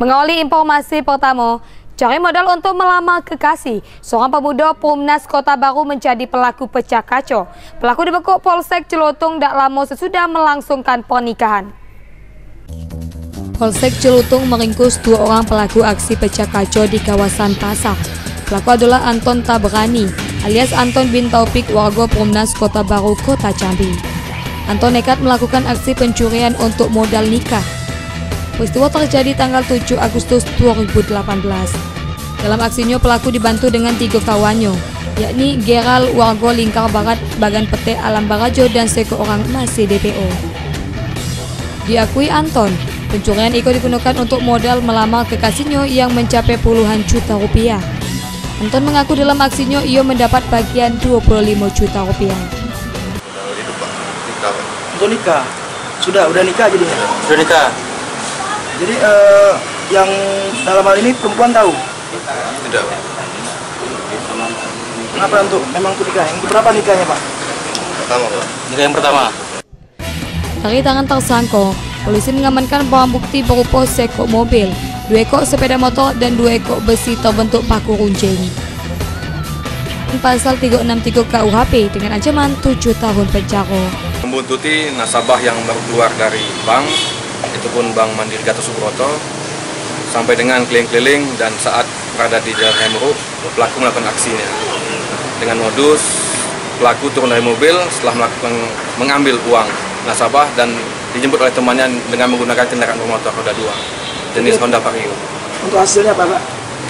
Mengawali informasi pertama, cari modal untuk melamar kekasih. Seorang pemuda Pumnas Kota Baru menjadi pelaku pecah kacau. Pelaku dibekuk Polsek Celutung tak lama sesudah melangsungkan pernikahan. Polsek Celutung meringkus dua orang pelaku aksi pecah kacau di kawasan pasar. Pelaku adalah Anton Tabrani, alias Anton bin Taufik warga Pumnas Kota Baru, Kota Jambi. Anton nekat melakukan aksi pencurian untuk modal nikah. Peristiwa terjadi tanggal 7 Agustus 2018. Dalam aksinya pelaku dibantu dengan tiga kawannya, yakni Geral Wargo Lingkar Barat, Bagan Pete Alam Barajo dan seorang masih DPO. Diakui Anton, pencurian itu digunakan untuk modal melamar kekasihnya yang mencapai puluhan juta rupiah. Anton mengaku dalam aksinya ia mendapat bagian 25 juta rupiah. Untuk nikah, sudah udah nikah jadinya. Sudah nikah? Jadi eh, yang dalam hal ini perempuan tahu. Tidak. Kenapa untuk memang untuk nikah? Yang berapa nikahnya pak? Pertama, Pak. Nikah yang pertama. Dari tangan tersangka, polisi mengamankan barang bukti berupa sekok mobil, dua ekor sepeda motor, dan dua ekor besi terbentuk paku runcing. Pasal 363 KUHP dengan ancaman 7 tahun penjara. Membuntuti nasabah yang baru keluar dari bank, itu pun Bank Mandiri Gatot Subroto, sampai dengan keliling-keliling dan saat berada di Jalan Hemru, pelaku melakukan aksinya. Dengan modus, pelaku turun dari mobil setelah melakukan mengambil uang nasabah dan dijemput oleh temannya dengan menggunakan kendaraan bermotor roda dua jenis Honda Vario. Untuk hasilnya apa pak?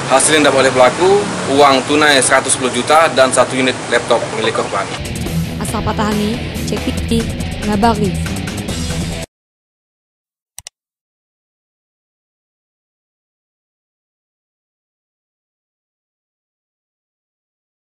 Hasil yang dapat oleh pelaku, uang tunai 110 juta dan satu unit laptop milik korban. Asal Patahani, Cek Ngabari.